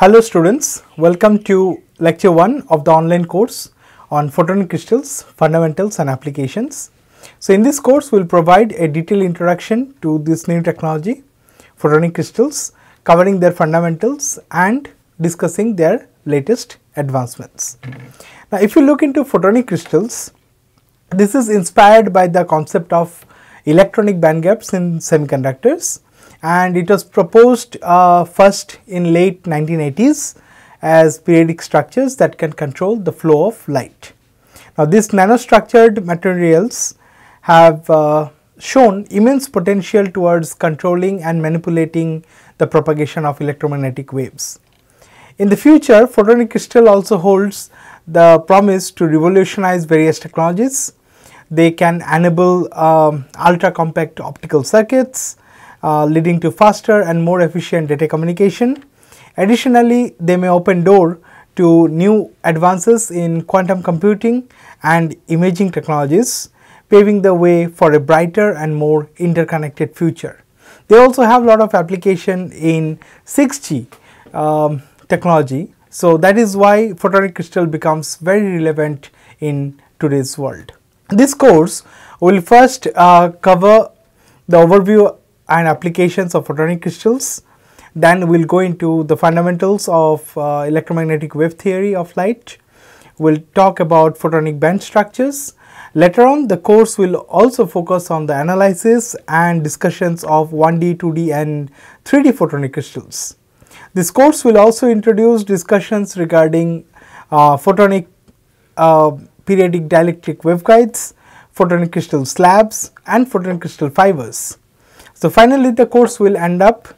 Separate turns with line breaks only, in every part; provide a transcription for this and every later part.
Hello students, welcome to lecture 1 of the online course on photonic crystals, fundamentals and applications. So in this course we will provide a detailed introduction to this new technology, photonic crystals, covering their fundamentals and discussing their latest advancements. Now if you look into photonic crystals, this is inspired by the concept of electronic band gaps in semiconductors and it was proposed uh, first in late 1980s as periodic structures that can control the flow of light. Now these nanostructured materials have uh, shown immense potential towards controlling and manipulating the propagation of electromagnetic waves. In the future, photonic crystal also holds the promise to revolutionize various technologies. They can enable um, ultra compact optical circuits, leading to faster and more efficient data communication. Additionally, they may open door to new advances in quantum computing and imaging technologies, paving the way for a brighter and more interconnected future. They also have a lot of application in 6G um, technology. So, that is why photonic crystal becomes very relevant in today's world. This course will first uh, cover the overview and applications of photonic crystals. Then we will go into the fundamentals of uh, electromagnetic wave theory of light. We will talk about photonic band structures. Later on the course will also focus on the analysis and discussions of 1D, 2D and 3D photonic crystals. This course will also introduce discussions regarding uh, photonic uh, periodic dielectric waveguides, photonic crystal slabs and photonic crystal fibers. So, finally, the course will end up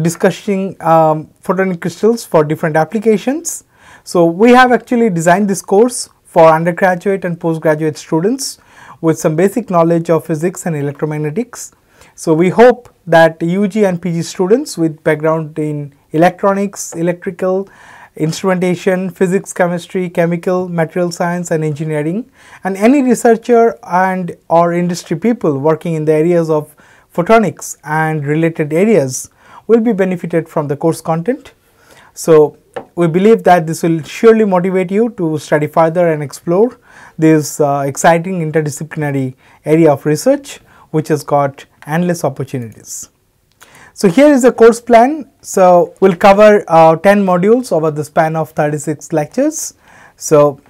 discussing um, photonic crystals for different applications. So, we have actually designed this course for undergraduate and postgraduate students with some basic knowledge of physics and electromagnetics. So, we hope that UG and PG students with background in electronics, electrical, instrumentation, physics, chemistry, chemical, material science and engineering and any researcher and or industry people working in the areas of photonics and related areas will be benefited from the course content. So, we believe that this will surely motivate you to study further and explore this uh, exciting interdisciplinary area of research which has got endless opportunities. So, here is the course plan. So, we will cover uh, 10 modules over the span of 36 lectures. So,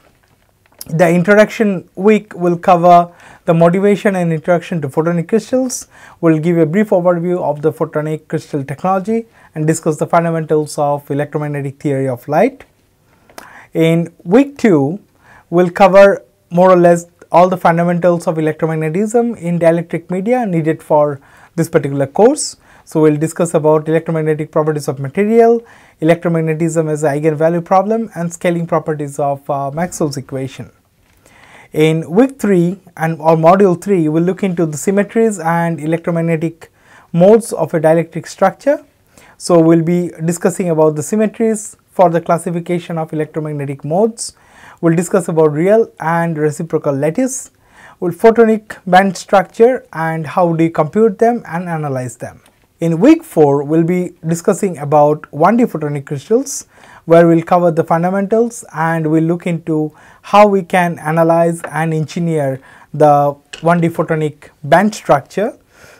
the introduction week will cover the motivation and introduction to photonic crystals. We will give a brief overview of the photonic crystal technology and discuss the fundamentals of electromagnetic theory of light. In week 2, we will cover more or less all the fundamentals of electromagnetism in dielectric media needed for this particular course. So, we will discuss about electromagnetic properties of material, electromagnetism as eigenvalue problem and scaling properties of uh, Maxwell's equation. In week 3 and or module 3, we will look into the symmetries and electromagnetic modes of a dielectric structure. So, we will be discussing about the symmetries for the classification of electromagnetic modes. We will discuss about real and reciprocal lattice, will photonic band structure and how do you compute them and analyze them. In week 4, we will be discussing about 1D photonic crystals where we will cover the fundamentals and we will look into how we can analyze and engineer the 1D photonic band structure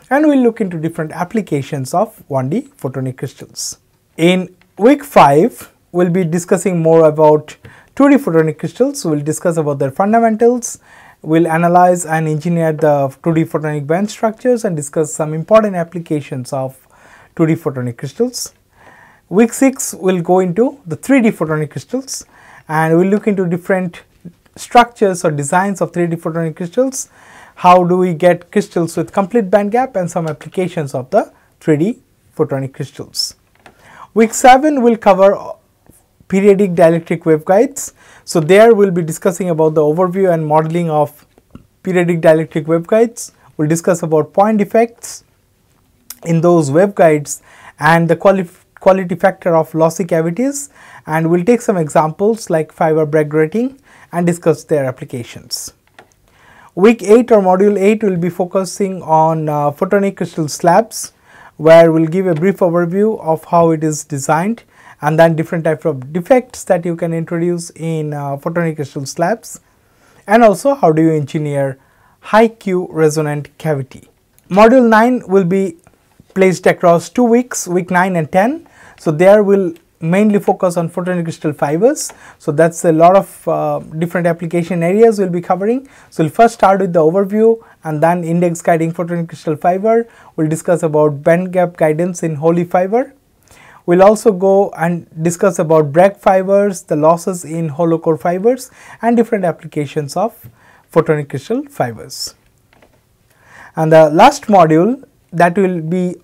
and we will look into different applications of 1D photonic crystals. In week 5, we will be discussing more about 2D photonic crystals, we will discuss about their fundamentals, we will analyze and engineer the 2D photonic band structures and discuss some important applications of 2D photonic crystals. Week 6 we'll go into the 3D photonic crystals and we will look into different structures or designs of 3D photonic crystals, how do we get crystals with complete band gap and some applications of the 3D photonic crystals. Week 7 will cover periodic dielectric waveguides. So, there we will be discussing about the overview and modeling of periodic dielectric waveguides. We will discuss about point defects in those waveguides and the qualif quality factor of lossy cavities and we will take some examples like fiber Bragg grating and discuss their applications. Week 8 or module 8 will be focusing on uh, photonic crystal slabs where we will give a brief overview of how it is designed and then different types of defects that you can introduce in uh, photonic crystal slabs and also how do you engineer high Q resonant cavity. Module 9 will be placed across two weeks, week 9 and 10. So, there will mainly focus on photonic crystal fibers. So, that is a lot of uh, different application areas we will be covering. So, we will first start with the overview and then index guiding photonic crystal fiber. We will discuss about band gap guidance in Holey fiber. We will also go and discuss about Bragg fibers, the losses in hollow core fibers and different applications of photonic crystal fibers. And the last module that will be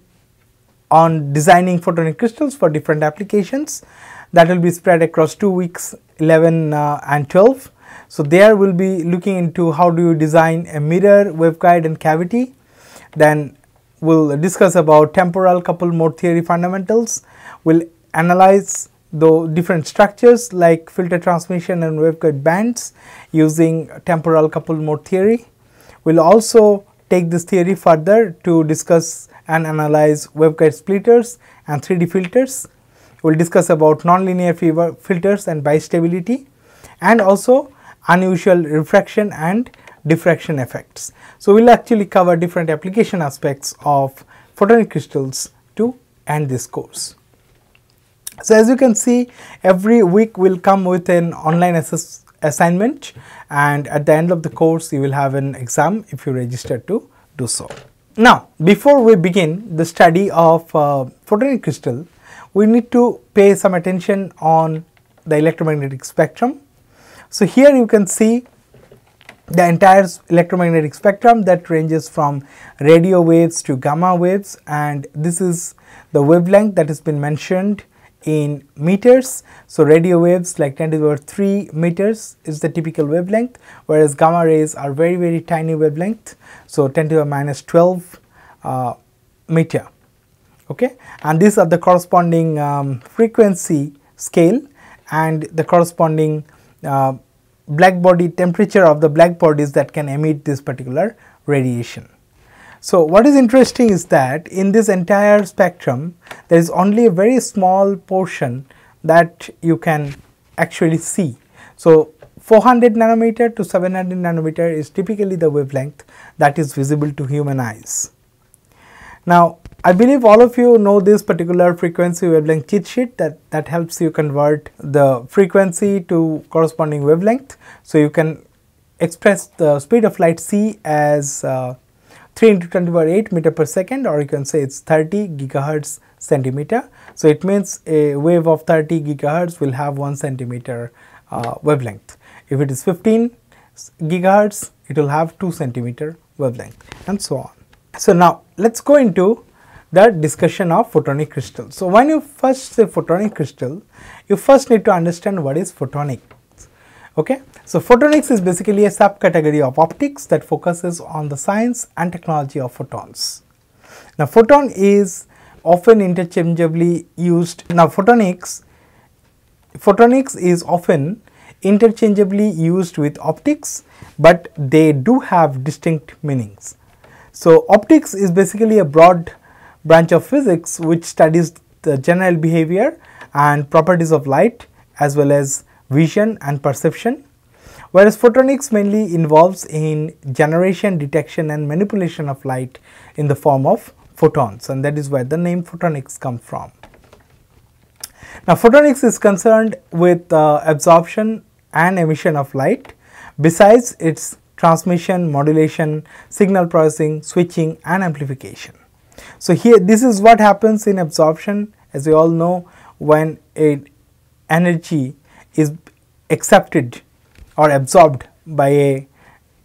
on designing photonic crystals for different applications that will be spread across 2 weeks 11 uh, and 12. So, there we will be looking into how do you design a mirror, waveguide and cavity. Then we will discuss about temporal coupled mode theory fundamentals. We will analyze the different structures like filter transmission and waveguide bands using temporal coupled mode theory. We will also take this theory further to discuss and analyze waveguide splitters and 3D filters. We will discuss about nonlinear filters and bistability and also unusual refraction and diffraction effects. So, we will actually cover different application aspects of photonic crystals to end this course. So, as you can see every week we will come with an online assess assignment and at the end of the course you will have an exam if you register to do so. Now, before we begin the study of uh, photonic crystal, we need to pay some attention on the electromagnetic spectrum. So, here you can see the entire electromagnetic spectrum that ranges from radio waves to gamma waves and this is the wavelength that has been mentioned in meters. So, radio waves like 10 to the power 3 meters is the typical wavelength whereas gamma rays are very very tiny wavelength. So, 10 to the minus 12 uh, meter okay and these are the corresponding um, frequency scale and the corresponding uh, black body temperature of the black bodies that can emit this particular radiation. So, what is interesting is that in this entire spectrum there is only a very small portion that you can actually see. So, 400 nanometer to 700 nanometer is typically the wavelength that is visible to human eyes. Now, I believe all of you know this particular frequency wavelength cheat sheet that, that helps you convert the frequency to corresponding wavelength. So, you can express the speed of light c as uh, 3 into 10 to the power 8 meter per second or you can say it is 30 gigahertz centimeter. So, it means a wave of 30 gigahertz will have 1 centimeter uh, wavelength. If it is 15 gigahertz, it will have 2 centimeter wavelength and so on. So, now let us go into the discussion of photonic crystal. So, when you first say photonic crystal, you first need to understand what is photonic Okay. So, photonics is basically a subcategory of optics that focuses on the science and technology of photons. Now, photon is often interchangeably used. Now, photonics, photonics is often interchangeably used with optics, but they do have distinct meanings. So, optics is basically a broad branch of physics which studies the general behavior and properties of light as well as vision and perception whereas photonics mainly involves in generation, detection and manipulation of light in the form of photons and that is where the name photonics comes from. Now photonics is concerned with uh, absorption and emission of light besides its transmission, modulation, signal processing, switching and amplification. So here this is what happens in absorption as we all know when a energy is accepted or absorbed by a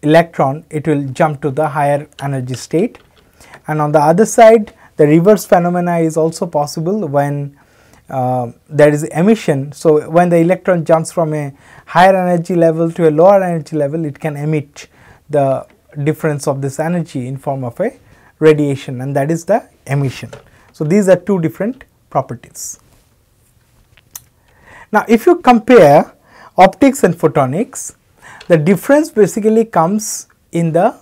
electron it will jump to the higher energy state and on the other side the reverse phenomena is also possible when uh, there is emission. So, when the electron jumps from a higher energy level to a lower energy level it can emit the difference of this energy in form of a radiation and that is the emission. So, these are two different properties. Now, if you compare optics and photonics, the difference basically comes in the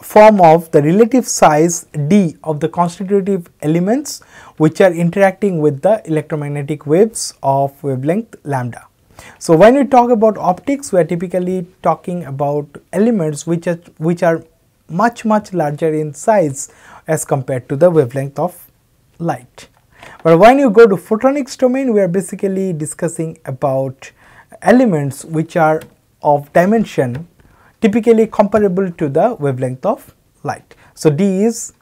form of the relative size d of the constitutive elements which are interacting with the electromagnetic waves of wavelength lambda. So, when we talk about optics we are typically talking about elements which are which are much much larger in size as compared to the wavelength of light. But when you go to photonics domain we are basically discussing about elements which are of dimension typically comparable to the wavelength of light. So, d is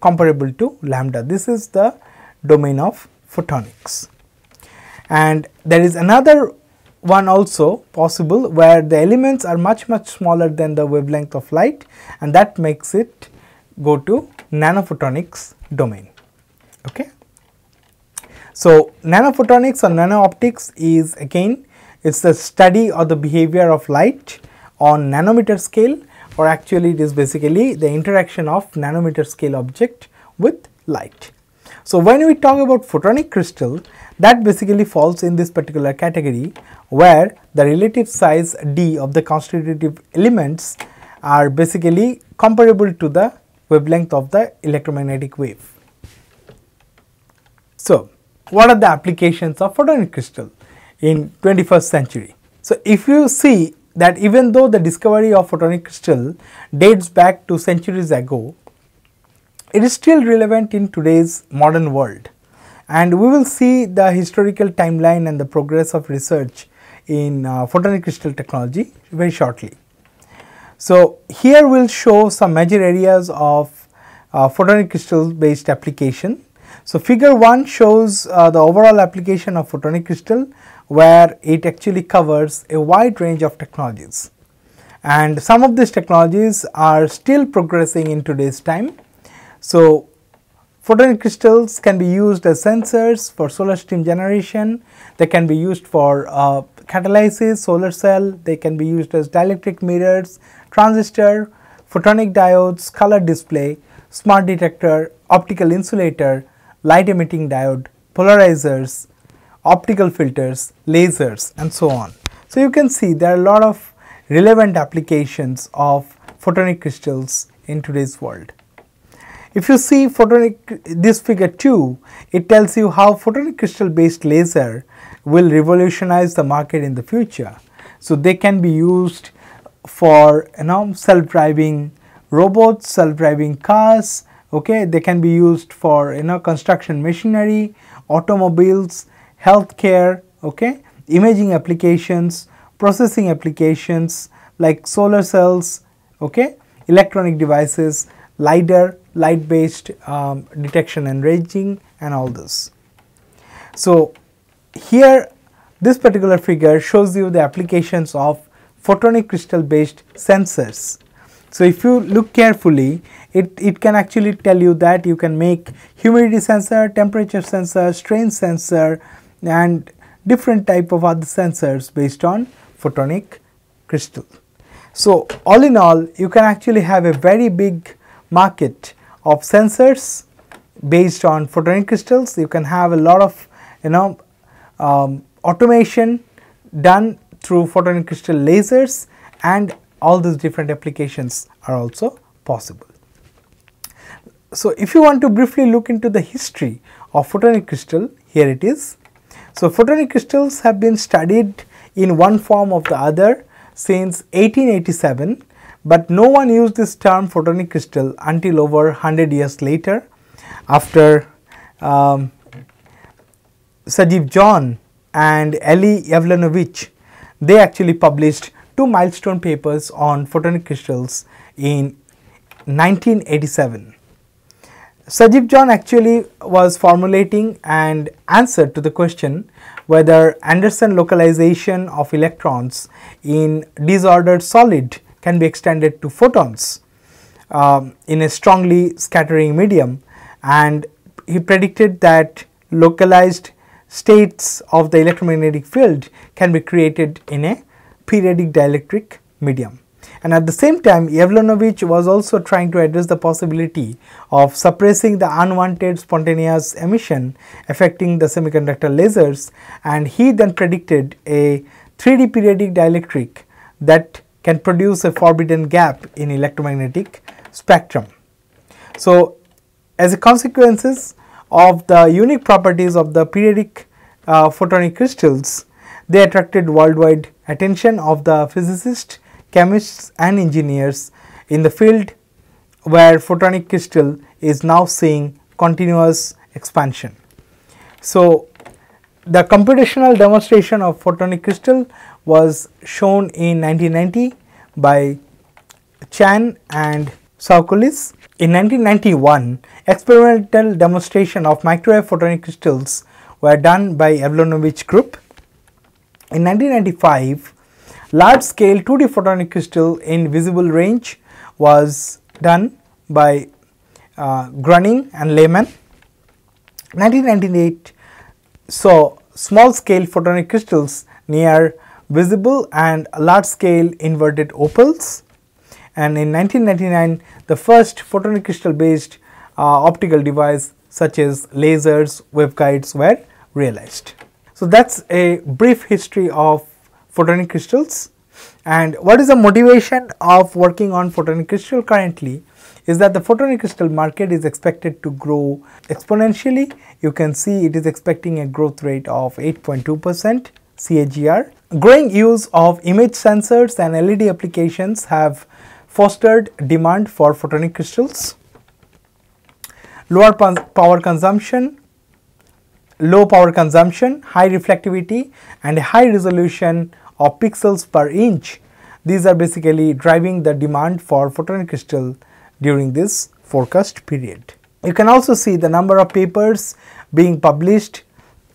comparable to lambda this is the domain of photonics. And there is another one also possible where the elements are much much smaller than the wavelength of light and that makes it go to nanophotonics domain. Okay. So, nanophotonics or nano-optics is again it is the study of the behavior of light on nanometer scale or actually it is basically the interaction of nanometer scale object with light. So, when we talk about photonic crystal that basically falls in this particular category where the relative size d of the constitutive elements are basically comparable to the wavelength of the electromagnetic wave. So, what are the applications of photonic crystal in 21st century? So, if you see that even though the discovery of photonic crystal dates back to centuries ago, it is still relevant in today's modern world and we will see the historical timeline and the progress of research in uh, photonic crystal technology very shortly. So, here we will show some major areas of uh, photonic crystal based application. So, figure 1 shows uh, the overall application of photonic crystal where it actually covers a wide range of technologies. And some of these technologies are still progressing in today's time. So, photonic crystals can be used as sensors for solar steam generation, they can be used for uh, catalysis, solar cell, they can be used as dielectric mirrors, transistor, photonic diodes, color display, smart detector, optical insulator, light emitting diode, polarizers, optical filters, lasers and so on. So, you can see there are a lot of relevant applications of photonic crystals in today's world. If you see photonic this figure 2, it tells you how photonic crystal based laser will revolutionize the market in the future. So, they can be used for you know self driving robots, self driving cars, okay they can be used for you know construction machinery, automobiles, healthcare, okay imaging applications, processing applications like solar cells, okay electronic devices, LiDAR, light based um, detection and ranging and all this. So, here this particular figure shows you the applications of photonic crystal based sensors. So, if you look carefully it, it can actually tell you that you can make humidity sensor, temperature sensor, strain sensor and different type of other sensors based on photonic crystal. So, all in all you can actually have a very big market of sensors based on photonic crystals. You can have a lot of you know um, automation done through photonic crystal lasers and all these different applications are also possible. So, if you want to briefly look into the history of photonic crystal, here it is. So, photonic crystals have been studied in one form or the other since 1887, but no one used this term photonic crystal until over 100 years later after um, Sajeev John and Eli Yablonovitch, they actually published two milestone papers on photonic crystals in 1987. Sajeev John actually was formulating and answered to the question whether Anderson localization of electrons in disordered solid can be extended to photons um, in a strongly scattering medium and he predicted that localized states of the electromagnetic field can be created in a periodic dielectric medium. And at the same time Yablonovitch was also trying to address the possibility of suppressing the unwanted spontaneous emission affecting the semiconductor lasers and he then predicted a 3D periodic dielectric that can produce a forbidden gap in electromagnetic spectrum. So, as a consequences of the unique properties of the periodic uh, photonic crystals, they attracted worldwide attention of the physicists, chemists and engineers in the field where photonic crystal is now seeing continuous expansion. So, the computational demonstration of photonic crystal was shown in 1990 by Chan and Soukoulis. In 1991, experimental demonstration of microwave photonic crystals were done by Yablonovitch group. In 1995, large scale 2D photonic crystal in visible range was done by uh, Grüning and Lehmann. 1998 saw small scale photonic crystals near visible and large scale inverted opals and in 1999 the first photonic crystal based uh, optical device such as lasers waveguides were realized. So, that is a brief history of photonic crystals and what is the motivation of working on photonic crystal currently is that the photonic crystal market is expected to grow exponentially. You can see it is expecting a growth rate of 8.2 percent CAGR. Growing use of image sensors and LED applications have fostered demand for photonic crystals. Lower power consumption, low power consumption, high reflectivity and high resolution of pixels per inch. These are basically driving the demand for photonic crystal during this forecast period. You can also see the number of papers being published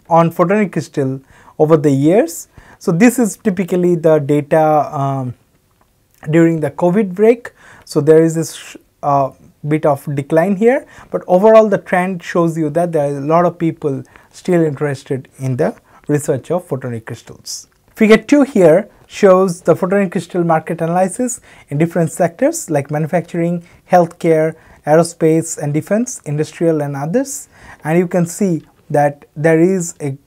on photonic crystal over the years. So, this is typically the data um, during the COVID break. So, there is this uh, bit of decline here, but overall the trend shows you that there are a lot of people still interested in the research of photonic crystals. Figure 2 here shows the photonic crystal market analysis in different sectors like manufacturing, healthcare, aerospace and defense, industrial and others and you can see that there is a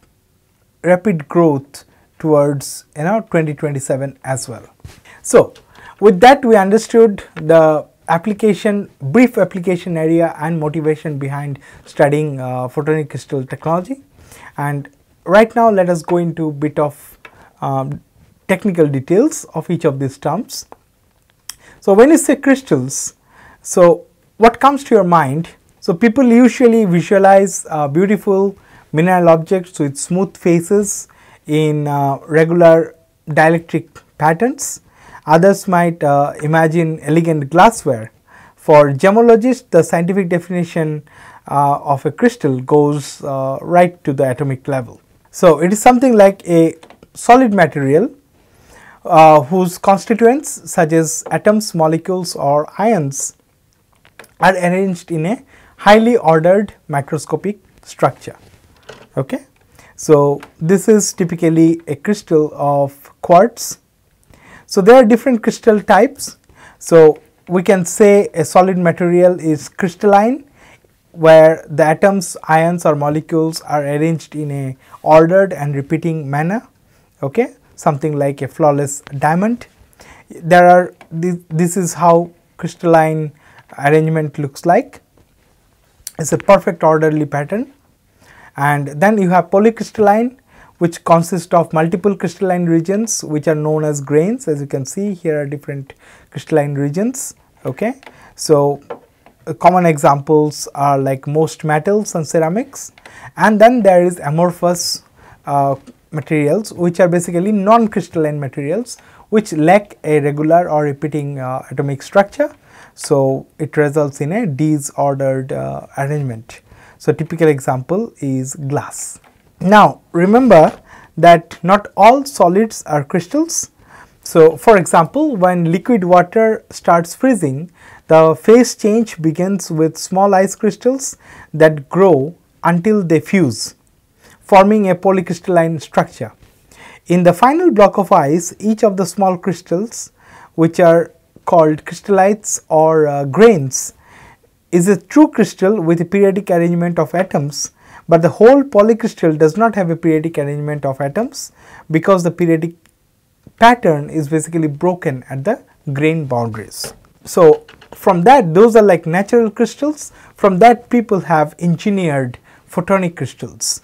rapid growth towards you know 2027 as well. So, with that we understood the application brief application area and motivation behind studying uh, photonic crystal technology and right now let us go into bit of um, technical details of each of these terms. So, when you say crystals, so what comes to your mind? So, people usually visualize uh, beautiful mineral objects with smooth faces in uh, regular dielectric patterns. Others might uh, imagine elegant glassware. For gemologists, the scientific definition uh, of a crystal goes uh, right to the atomic level. So, it is something like a solid material uh, whose constituents such as atoms, molecules or ions are arranged in a highly ordered microscopic structure. Okay. So, this is typically a crystal of quartz. So, there are different crystal types. So, we can say a solid material is crystalline where the atoms, ions or molecules are arranged in a ordered and repeating manner, okay, something like a flawless diamond. There are this, this is how crystalline arrangement looks like. It's a perfect orderly pattern and then you have polycrystalline which consists of multiple crystalline regions which are known as grains as you can see here are different crystalline regions okay so uh, common examples are like most metals and ceramics and then there is amorphous uh, materials which are basically non-crystalline materials which lack a regular or repeating uh, atomic structure. So, it results in a disordered uh, arrangement. So, typical example is glass. Now, remember that not all solids are crystals. So, for example, when liquid water starts freezing, the phase change begins with small ice crystals that grow until they fuse, forming a polycrystalline structure. In the final block of ice, each of the small crystals, which are called crystallites or uh, grains, is a true crystal with a periodic arrangement of atoms, but the whole polycrystal does not have a periodic arrangement of atoms because the periodic pattern is basically broken at the grain boundaries. so from that those are like natural crystals from that people have engineered photonic crystals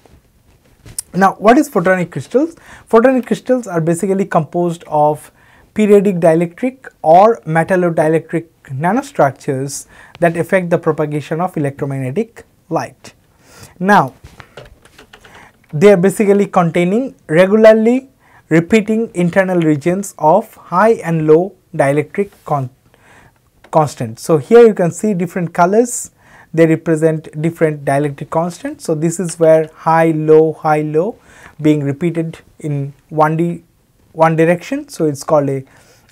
now what is photonic crystals? Photonic crystals are basically composed of periodic dielectric or metallodielectric nanostructures that affect the propagation of electromagnetic light. Now they are basically containing regularly repeating internal regions of high and low dielectric con constant. So, here you can see different colors they represent different dielectric constants. So, this is where high low high low being repeated in 1D one direction. So, it is called a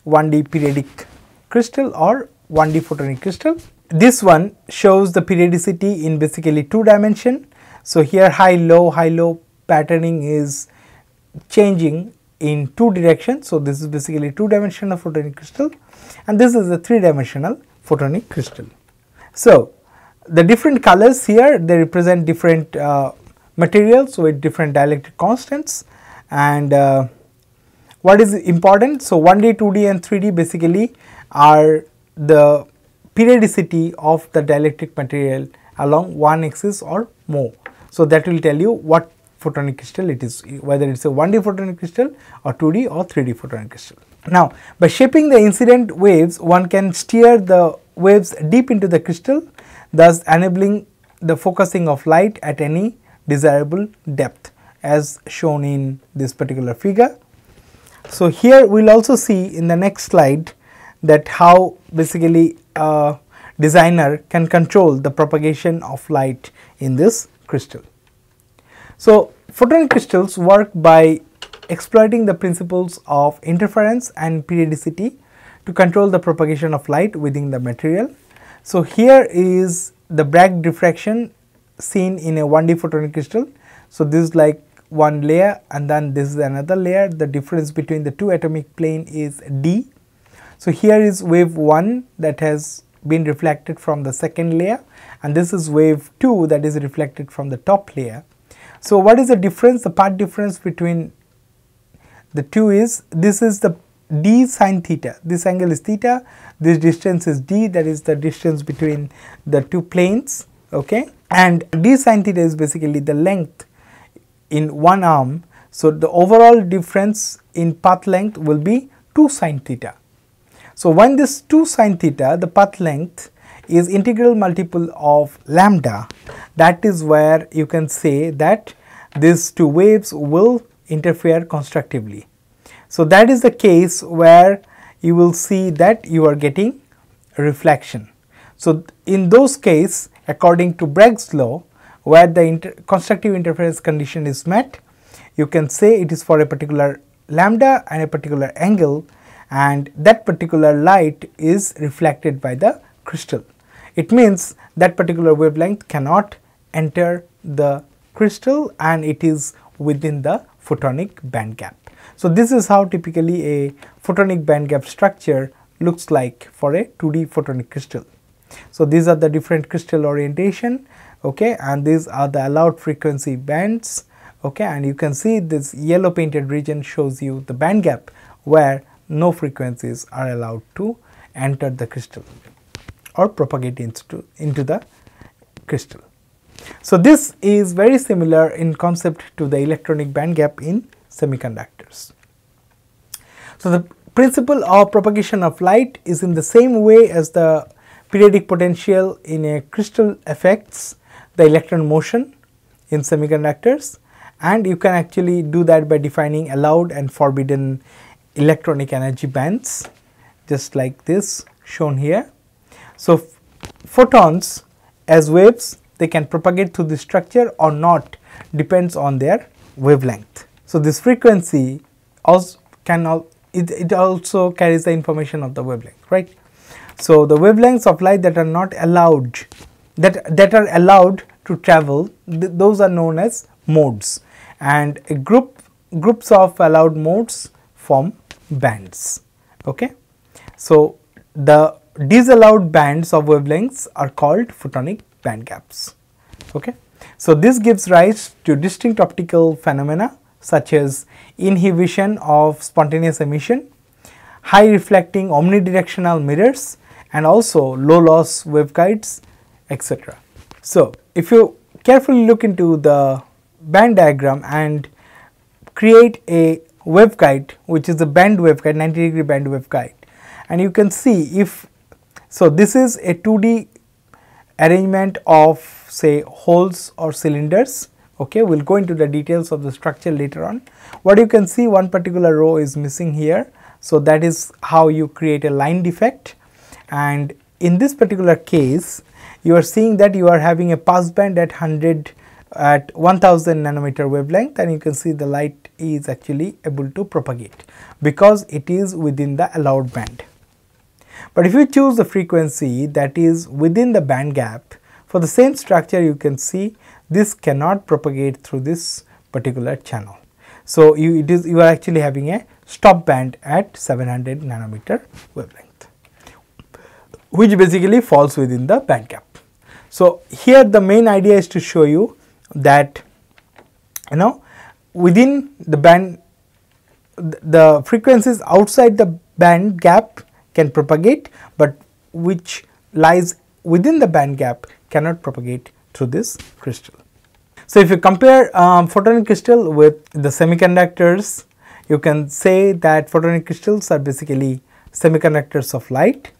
1D periodic crystal or 1D photonic crystal. This one shows the periodicity in basically two dimension. So, here high low high low patterning is changing in two directions. So, this is basically two dimensional photonic crystal and this is a three dimensional photonic crystal. So, the different colors here they represent different uh, materials with different dielectric constants and uh, what is important. So, 1D, 2D and 3D basically are the periodicity of the dielectric material along one axis or more. So, that will tell you what photonic crystal it is whether it is a 1D photonic crystal or 2D or 3D photonic crystal. Now, by shaping the incident waves one can steer the waves deep into the crystal thus enabling the focusing of light at any desirable depth as shown in this particular figure. So, here we will also see in the next slide that how basically a designer can control the propagation of light in this crystal. So, photonic crystals work by exploiting the principles of interference and periodicity to control the propagation of light within the material. So, here is the Bragg diffraction seen in a 1D photonic crystal. So, this is like one layer and then this is another layer the difference between the two atomic plane is d. So, here is wave 1 that has been reflected from the second layer and this is wave 2 that is reflected from the top layer. So, what is the difference? The part difference between the two is this is the d sine theta. This angle is theta, this distance is d that is the distance between the two planes okay and d sine theta is basically the length in one arm. So, the overall difference in path length will be 2 sine theta. So, when this 2 sine theta the path length is integral multiple of lambda that is where you can say that these two waves will interfere constructively. So, that is the case where you will see that you are getting reflection. So, in those case according to Bragg's law where the inter constructive interference condition is met, you can say it is for a particular lambda and a particular angle and that particular light is reflected by the crystal. It means that particular wavelength cannot enter the crystal and it is within the photonic band gap. So, this is how typically a photonic band gap structure looks like for a 2D photonic crystal. So, these are the different crystal orientation okay, and these are the allowed frequency bands okay, and you can see this yellow painted region shows you the band gap where no frequencies are allowed to enter the crystal or propagate into, into the crystal. So, this is very similar in concept to the electronic band gap in semiconductors. So, the principle of propagation of light is in the same way as the periodic potential in a crystal affects the electron motion in semiconductors and you can actually do that by defining allowed and forbidden electronic energy bands just like this shown here. So, photons as waves they can propagate through the structure or not depends on their wavelength. So, this frequency also can al it, it also carries the information of the wavelength right. So, the wavelengths of light that are not allowed that that are allowed to travel th those are known as modes and a group groups of allowed modes form bands okay. So, the disallowed bands of wavelengths are called photonic band gaps. Okay. So, this gives rise to distinct optical phenomena such as inhibition of spontaneous emission, high reflecting omnidirectional mirrors and also low loss waveguides etc. So, if you carefully look into the band diagram and create a waveguide which is a band waveguide 90 degree band waveguide and you can see if so this is a 2D arrangement of say holes or cylinders okay we will go into the details of the structure later on. What you can see one particular row is missing here. So that is how you create a line defect. And in this particular case you are seeing that you are having a passband at 100 at 1000 nanometer wavelength and you can see the light is actually able to propagate because it is within the allowed band. But if you choose the frequency that is within the band gap for the same structure you can see this cannot propagate through this particular channel. So, you it is you are actually having a stop band at 700 nanometer wavelength which basically falls within the band gap. So, here the main idea is to show you that you know within the band the frequencies outside the band gap can propagate, but which lies within the band gap cannot propagate through this crystal. So, if you compare um, photonic crystal with the semiconductors, you can say that photonic crystals are basically semiconductors of light.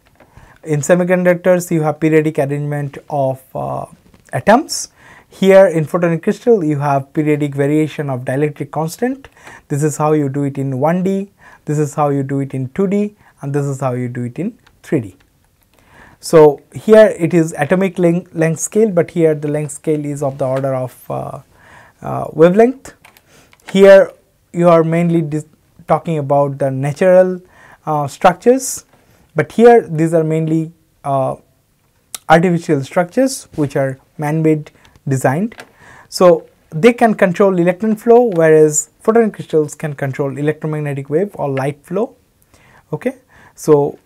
In semiconductors, you have periodic arrangement of uh, atoms here in photonic crystal you have periodic variation of dielectric constant. This is how you do it in 1D, this is how you do it in 2D and this is how you do it in 3D. So, here it is atomic length, length scale, but here the length scale is of the order of uh, uh, wavelength. Here you are mainly talking about the natural uh, structures, but here these are mainly uh, artificial structures which are man-made designed. So, they can control electron flow whereas photonic crystals can control electromagnetic wave or light flow. Okay. So,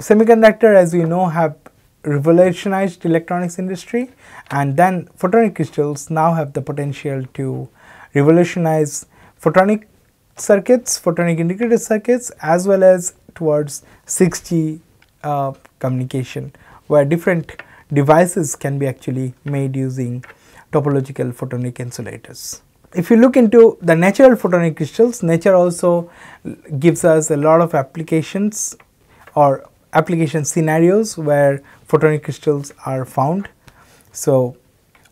semiconductor as we know have revolutionized electronics industry and then photonic crystals now have the potential to revolutionize photonic circuits, photonic integrated circuits as well as towards 6G uh, communication where different devices can be actually made using topological photonic insulators. If you look into the natural photonic crystals, nature also gives us a lot of applications or application scenarios where photonic crystals are found. So,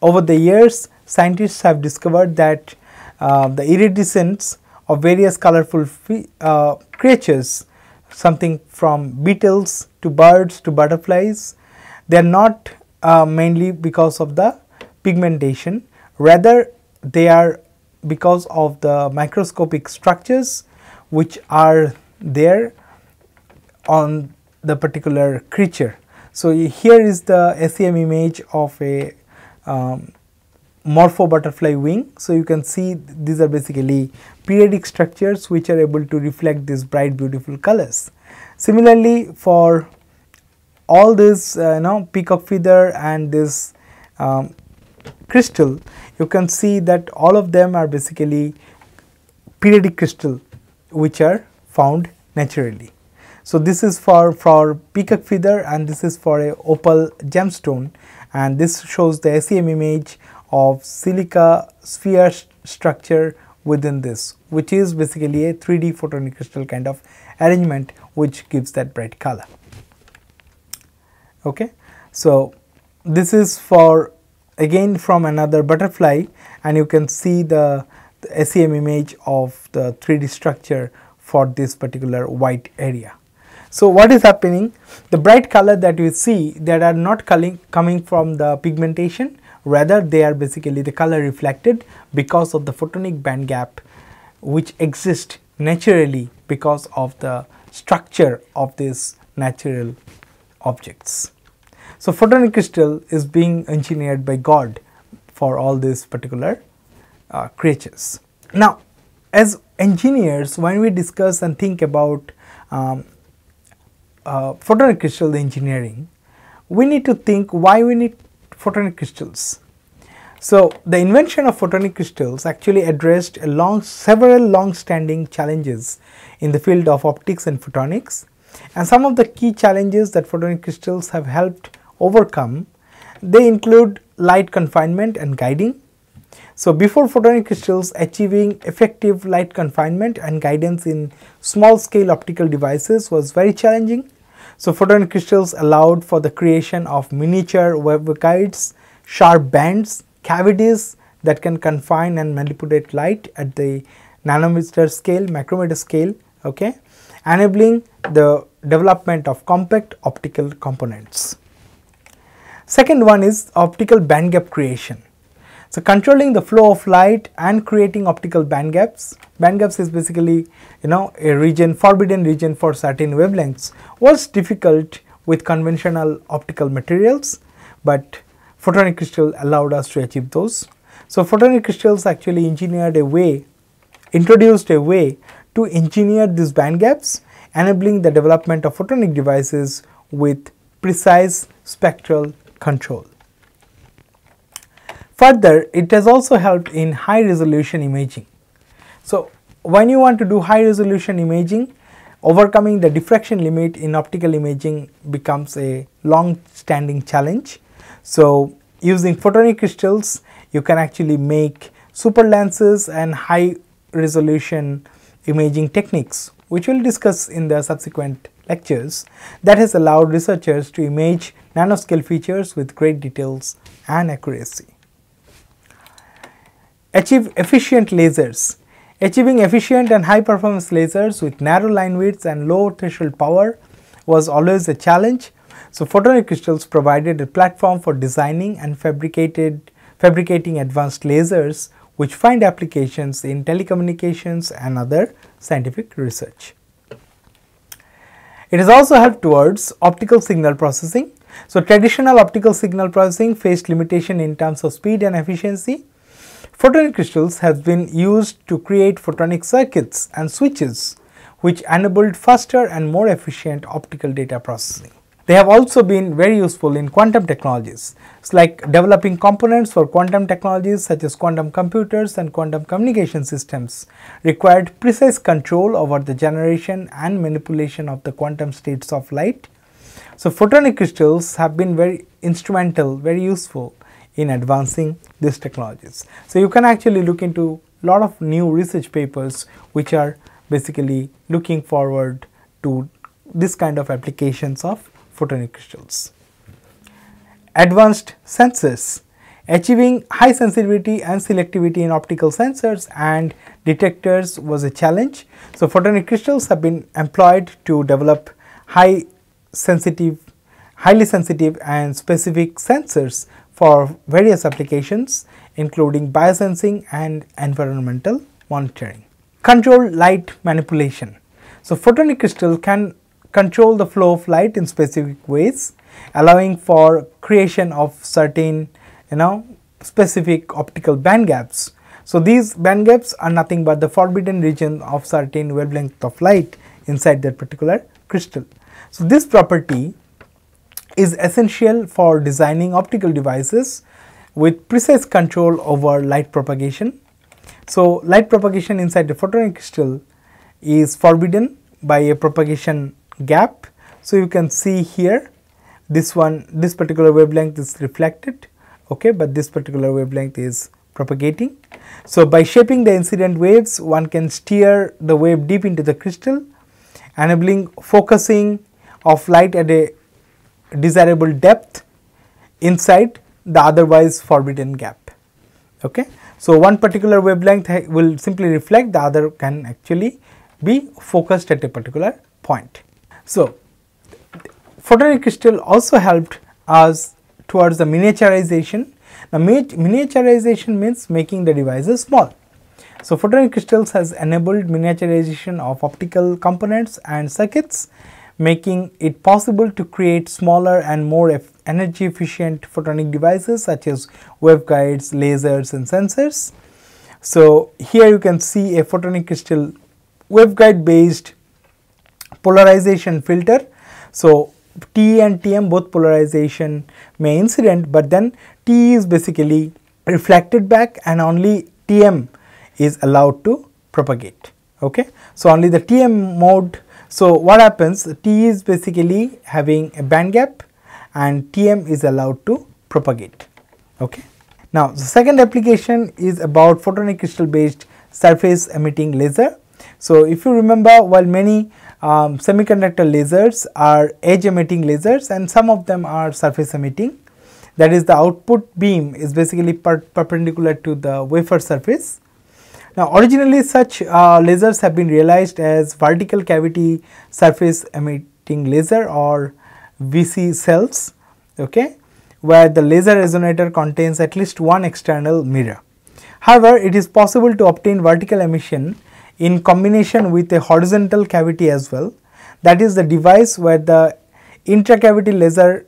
over the years scientists have discovered that uh, the iridescence of various colorful uh, creatures something from beetles to birds to butterflies they are not uh, mainly because of the pigmentation rather they are because of the microscopic structures which are there on the particular creature. So, here is the SEM image of a um, morpho butterfly wing. So, you can see these are basically periodic structures which are able to reflect these bright beautiful colors. Similarly, for all this uh, you know peacock feather and this um, crystal you can see that all of them are basically periodic crystal which are found naturally. So, this is for, for peacock feather and this is for a opal gemstone and this shows the SEM image of silica sphere st structure within this which is basically a 3D photonic crystal kind of arrangement which gives that bright color. Okay. So, this is for again from another butterfly and you can see the, the SEM image of the 3D structure for this particular white area. So, what is happening? The bright color that you see that are not coming from the pigmentation rather they are basically the color reflected because of the photonic band gap which exists naturally because of the structure of these natural objects. So, photonic crystal is being engineered by God for all these particular uh, creatures. Now, as engineers when we discuss and think about um, uh, photonic crystal engineering, we need to think why we need photonic crystals. So, the invention of photonic crystals actually addressed a long several long standing challenges in the field of optics and photonics And some of the key challenges that photonic crystals have helped overcome, they include light confinement and guiding. So, before photonic crystals achieving effective light confinement and guidance in small scale optical devices was very challenging. So, photonic crystals allowed for the creation of miniature waveguides, sharp bends, cavities that can confine and manipulate light at the nanometer scale, micrometer scale, okay, enabling the development of compact optical components. Second one is optical band gap creation. So, controlling the flow of light and creating optical band gaps. Band gaps is basically you know a region forbidden region for certain wavelengths was difficult with conventional optical materials, but photonic crystal allowed us to achieve those. So, photonic crystals actually engineered a way, introduced a way to engineer these band gaps enabling the development of photonic devices with precise spectral control. Further, it has also helped in high resolution imaging. So, when you want to do high resolution imaging, overcoming the diffraction limit in optical imaging becomes a long standing challenge. So, using photonic crystals, you can actually make super lenses and high resolution imaging techniques, which we will discuss in the subsequent lectures that has allowed researchers to image nanoscale features with great details and accuracy achieve efficient lasers. Achieving efficient and high performance lasers with narrow line widths and low threshold power was always a challenge. So, photonic crystals provided a platform for designing and fabricated fabricating advanced lasers which find applications in telecommunications and other scientific research. It has also helped towards optical signal processing. So, traditional optical signal processing faced limitation in terms of speed and efficiency Photonic crystals have been used to create photonic circuits and switches which enabled faster and more efficient optical data processing. They have also been very useful in quantum technologies. It's like developing components for quantum technologies such as quantum computers and quantum communication systems required precise control over the generation and manipulation of the quantum states of light. So, photonic crystals have been very instrumental, very useful in advancing these technologies. So, you can actually look into a lot of new research papers which are basically looking forward to this kind of applications of photonic crystals. Advanced sensors Achieving high sensitivity and selectivity in optical sensors and detectors was a challenge. So, photonic crystals have been employed to develop high sensitive, highly sensitive and specific sensors for various applications including biosensing and environmental monitoring. Control light manipulation. So, photonic crystal can control the flow of light in specific ways allowing for creation of certain you know specific optical band gaps. So, these band gaps are nothing but the forbidden region of certain wavelength of light inside that particular crystal. So, this property is essential for designing optical devices with precise control over light propagation. So, light propagation inside the photonic crystal is forbidden by a propagation gap. So, you can see here this one this particular wavelength is reflected okay, but this particular wavelength is propagating. So, by shaping the incident waves one can steer the wave deep into the crystal enabling focusing of light at a desirable depth inside the otherwise forbidden gap. Okay. So, one particular wavelength will simply reflect the other can actually be focused at a particular point. So, photonic crystal also helped us towards the miniaturization. Now, miniaturization means making the devices small. So, photonic crystals has enabled miniaturization of optical components and circuits making it possible to create smaller and more energy efficient photonic devices such as waveguides, lasers and sensors. So, here you can see a photonic crystal waveguide based polarization filter. So, TE and TM both polarization may incident, but then TE is basically reflected back and only TM is allowed to propagate. Okay. So, only the TM mode So, what happens T is basically having a band gap and TM is allowed to propagate. Okay. Now, the second application is about photonic crystal based surface emitting laser. So, if you remember while many um, semiconductor lasers are edge emitting lasers and some of them are surface emitting that is the output beam is basically per perpendicular to the wafer surface. Now originally such uh, lasers have been realized as vertical cavity surface emitting laser or VCSELs okay, where the laser resonator contains at least one external mirror. However, it is possible to obtain vertical emission in combination with a horizontal cavity as well that is the device where the intracavity laser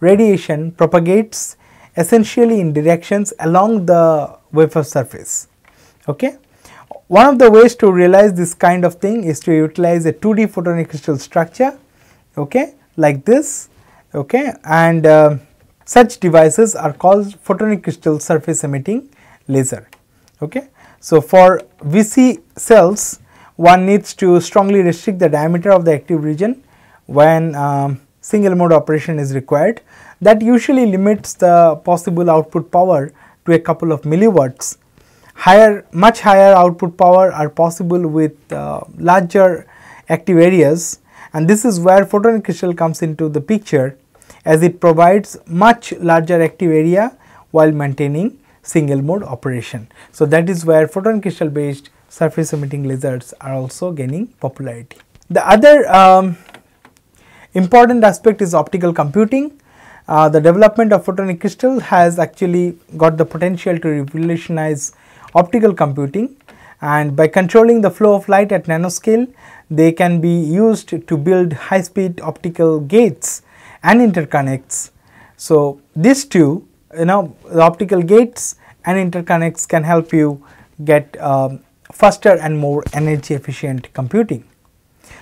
radiation propagates essentially in directions along the wafer surface. Okay. One of the ways to realize this kind of thing is to utilize a 2D photonic crystal structure okay, like this okay, and uh, such devices are called photonic crystal surface emitting laser. Okay. So, for VC cells one needs to strongly restrict the diameter of the active region when um, single mode operation is required that usually limits the possible output power to a couple of milliwatts. Higher much higher output power are possible with uh, larger active areas and this is where photonic crystal comes into the picture as it provides much larger active area while maintaining single mode operation. So, that is where photon crystal based surface emitting lasers are also gaining popularity. The other um, important aspect is optical computing. Uh, the development of photonic crystal has actually got the potential to revolutionize optical computing and by controlling the flow of light at nanoscale they can be used to build high speed optical gates and interconnects. So, these two you know the optical gates and interconnects can help you get um, faster and more energy efficient computing.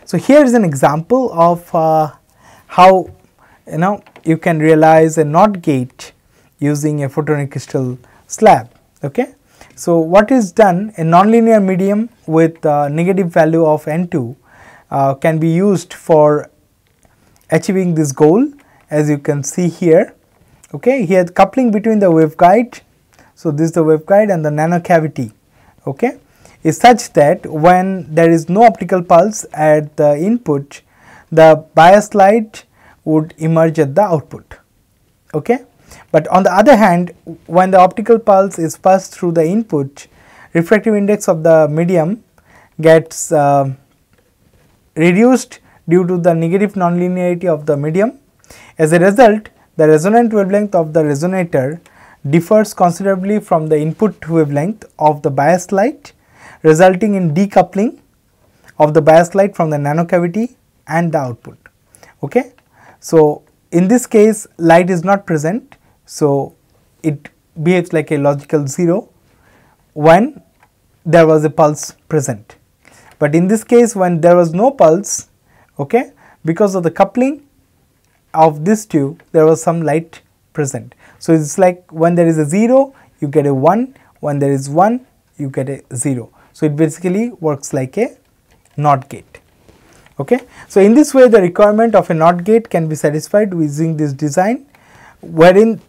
So, here is an example of uh, how you know you can realize a NOT gate using a photonic crystal slab. Okay. So, what is done a nonlinear medium with uh, negative value of N2 uh, can be used for achieving this goal as you can see here. Okay, here coupling between the waveguide, so this is the waveguide and the nano cavity. Okay, is such that when there is no optical pulse at the input, the bias light would emerge at the output. Okay, but on the other hand, when the optical pulse is passed through the input, refractive index of the medium gets uh, reduced due to the negative nonlinearity of the medium as a result, the resonant wavelength of the resonator differs considerably from the input wavelength of the bias light resulting in decoupling of the bias light from the nanocavity and the output. Okay? So, in this case light is not present. So, it behaves like a logical 0 when there was a pulse present. But in this case when there was no pulse okay, because of the coupling of this tube there was some light present. So, it is like when there is a 0 you get a 1, when there is 1 you get a 0. So, it basically works like a NOT gate. Okay. So, in this way the requirement of a NOT gate can be satisfied using this design wherein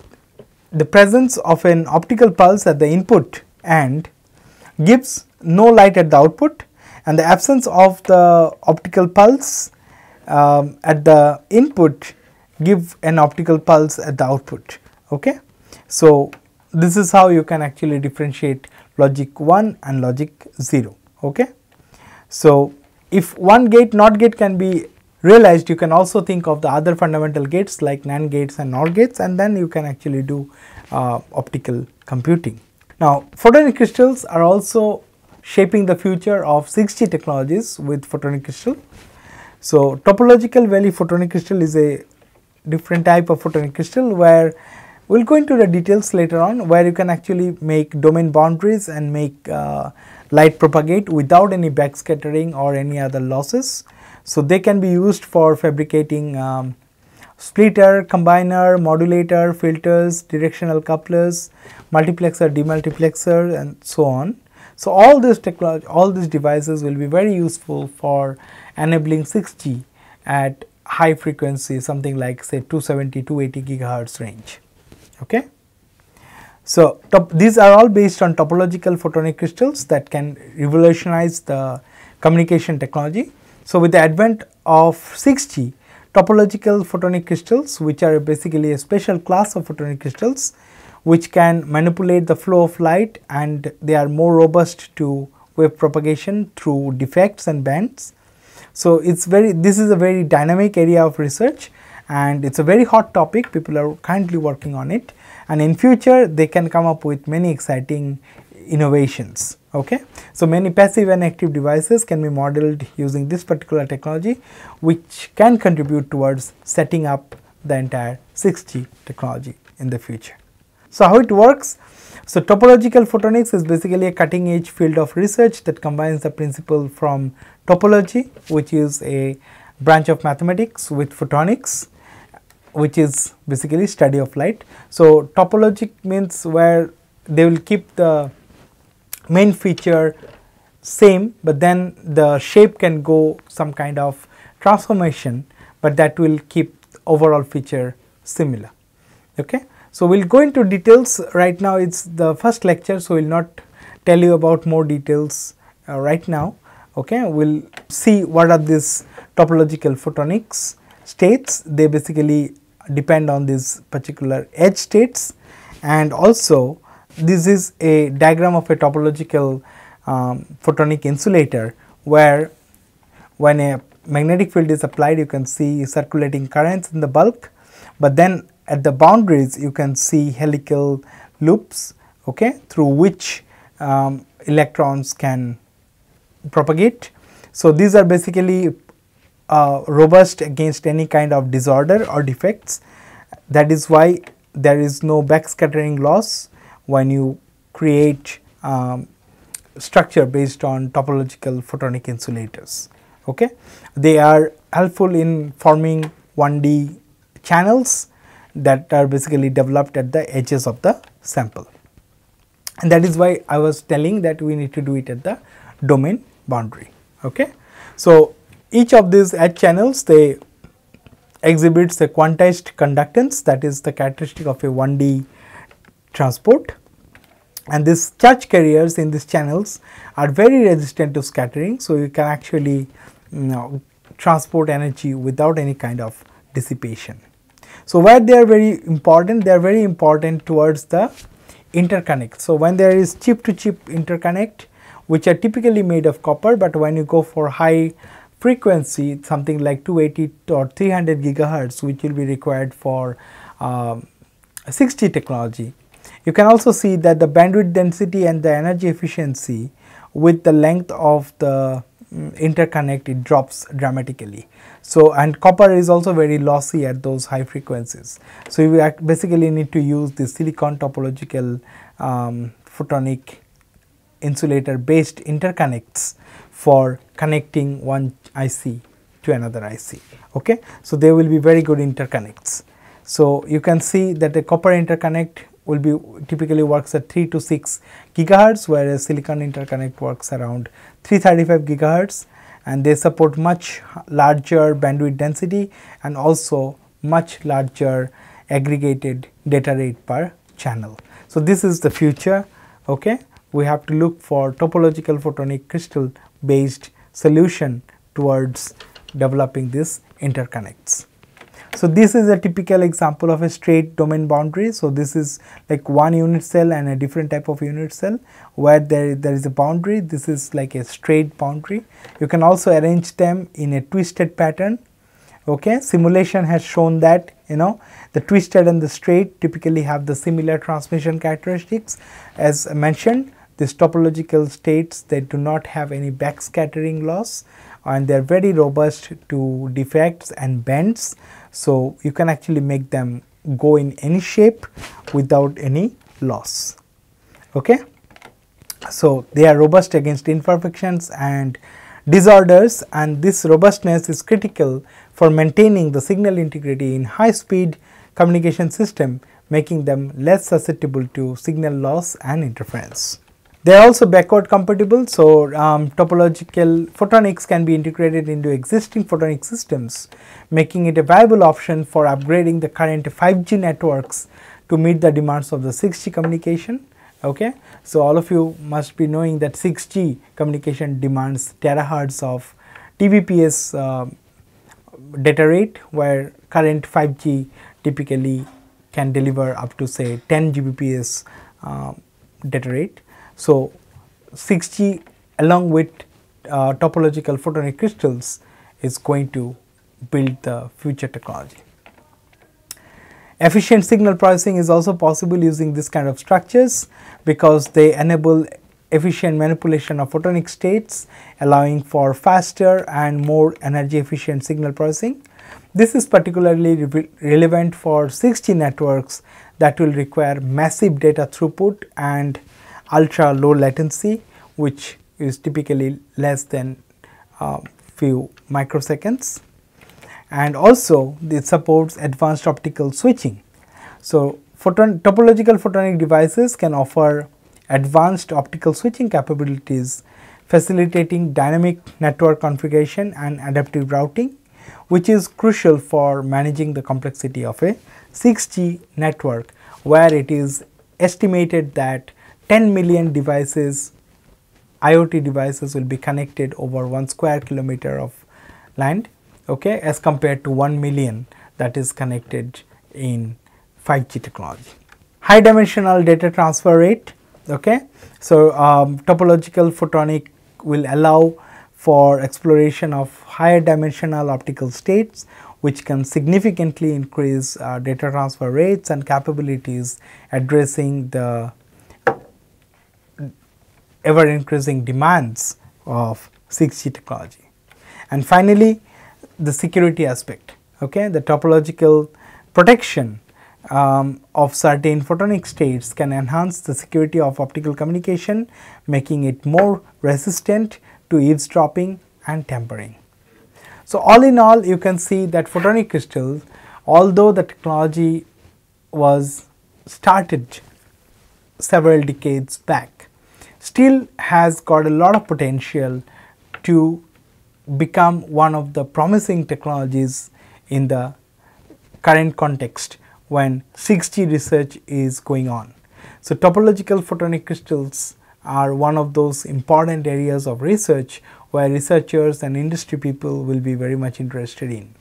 the presence of an optical pulse at the input and gives no light at the output and the absence of the optical pulse um, at the input give an optical pulse at the output. Okay. So, this is how you can actually differentiate logic 1 and logic 0. Okay. So, if one gate NOT gate can be realized you can also think of the other fundamental gates like NAND gates and NOR gates and then you can actually do uh, optical computing. Now photonic crystals are also shaping the future of 6G technologies with photonic crystal. So topological valley photonic crystal is a different type of photonic crystal where we will go into the details later on where you can actually make domain boundaries and make uh, light propagate without any backscattering or any other losses. So, they can be used for fabricating um, splitter, combiner, modulator, filters, directional couplers, multiplexer, demultiplexer and so on. So, all these technology, all these devices will be very useful for enabling 6G at high frequency something like say 270 280 gigahertz range. Okay. So, these are all based on topological photonic crystals that can revolutionize the communication technology. So, with the advent of 6G topological photonic crystals which are basically a special class of photonic crystals which can manipulate the flow of light and they are more robust to wave propagation through defects and bends. So, it is very this is a very dynamic area of research and it is a very hot topic people are currently working on it and in future they can come up with many exciting innovations. Okay. So, many passive and active devices can be modeled using this particular technology which can contribute towards setting up the entire 6G technology in the future. So, how it works? So, topological photonics is basically a cutting edge field of research that combines the principle from topology which is a branch of mathematics with photonics which is basically study of light. So, topology means where they will keep the main feature same, but then the shape can go some kind of transformation, but that will keep overall feature similar. Okay. So, we will go into details right now it is the first lecture. So, we will not tell you about more details uh, right now. Okay. We will see what are these topological photonics states they basically depend on these particular edge states and also this is a diagram of a topological um, photonic insulator where when a magnetic field is applied you can see circulating currents in the bulk, but then at the boundaries you can see helical loops okay, through which um, electrons can propagate. So, these are basically uh, robust against any kind of disorder or defects that is why there is no backscattering loss when you create um, structure based on topological photonic insulators. Okay. They are helpful in forming 1D channels that are basically developed at the edges of the sample. And that is why I was telling that we need to do it at the domain boundary. Okay. So, each of these edge channels they exhibits a quantized conductance that is the characteristic of a 1D transport and these charge carriers in these channels are very resistant to scattering. So, you can actually you know, transport energy without any kind of dissipation. So, where they are very important? They are very important towards the interconnect. So, when there is chip to chip interconnect which are typically made of copper, but when you go for high frequency something like 280 or 300 gigahertz which will be required for um, 6G technology. You can also see that the bandwidth density and the energy efficiency with the length of the um, interconnect it drops dramatically. So, and copper is also very lossy at those high frequencies. So, you basically need to use the silicon topological um, photonic insulator based interconnects for connecting one IC to another IC. Okay? So, there will be very good interconnects. So, you can see that the copper interconnect will be typically works at 3 to 6 gigahertz whereas silicon interconnect works around 335 gigahertz and they support much larger bandwidth density and also much larger aggregated data rate per channel. So, this is the future okay. We have to look for topological photonic crystal based solution towards developing these interconnects. So, this is a typical example of a straight domain boundary. So, this is like one unit cell and a different type of unit cell where there, there is a boundary. This is like a straight boundary. You can also arrange them in a twisted pattern. Okay. Simulation has shown that you know the twisted and the straight typically have the similar transmission characteristics as mentioned these topological states they do not have any backscattering loss and they are very robust to defects and bends. So, you can actually make them go in any shape without any loss. Okay. So, they are robust against imperfections and disorders and this robustness is critical for maintaining the signal integrity in high speed communication system making them less susceptible to signal loss and interference. They are also backward compatible, so um, topological photonics can be integrated into existing photonic systems, making it a viable option for upgrading the current 5G networks to meet the demands of the 6G communication. Okay, so all of you must be knowing that 6G communication demands terahertz of TBPS uh, data rate, where current 5G typically can deliver up to say 10 Gbps uh, data rate. So, 6G along with uh, topological photonic crystals is going to build the future technology. Efficient signal processing is also possible using this kind of structures because they enable efficient manipulation of photonic states allowing for faster and more energy efficient signal processing. This is particularly re relevant for 6G networks that will require massive data throughput and ultra low latency which is typically less than uh, few microseconds and also it supports advanced optical switching. So, photon topological photonic devices can offer advanced optical switching capabilities facilitating dynamic network configuration and adaptive routing which is crucial for managing the complexity of a 6G network where it is estimated that 10 million devices IoT devices will be connected over 1 square kilometer of land okay, as compared to 1 million that is connected in 5G technology. High dimensional data transfer rate okay. So, um, topological photonic will allow for exploration of higher dimensional optical states which can significantly increase uh, data transfer rates and capabilities addressing the ever increasing demands of 6G technology. And finally, the security aspect, okay, the topological protection um, of certain photonic states can enhance the security of optical communication, making it more resistant to eavesdropping and tampering. So, all in all you can see that photonic crystals although the technology was started several decades back still has got a lot of potential to become one of the promising technologies in the current context when 6G research is going on. So, topological photonic crystals are one of those important areas of research where researchers and industry people will be very much interested in.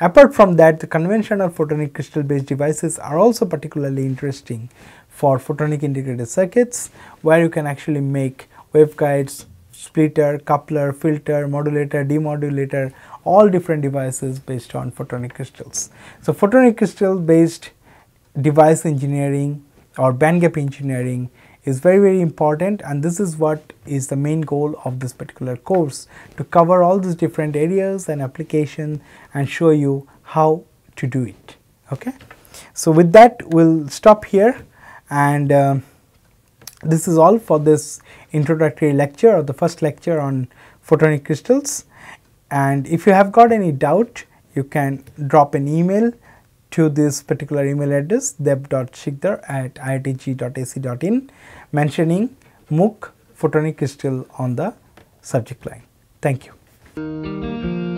Apart from that, the conventional photonic crystal based devices are also particularly interesting for photonic integrated circuits where you can actually make waveguides, splitter, coupler, filter, modulator, demodulator all different devices based on photonic crystals. So, photonic crystal based device engineering or bandgap engineering is very very important and this is what is the main goal of this particular course to cover all these different areas and application and show you how to do it. Okay. So, with that we will stop here and uh, this is all for this introductory lecture or the first lecture on photonic crystals and if you have got any doubt you can drop an email to this particular email address deb.sikdar at iitg.ac.in mentioning MOOC photonic crystal on the subject line. Thank you.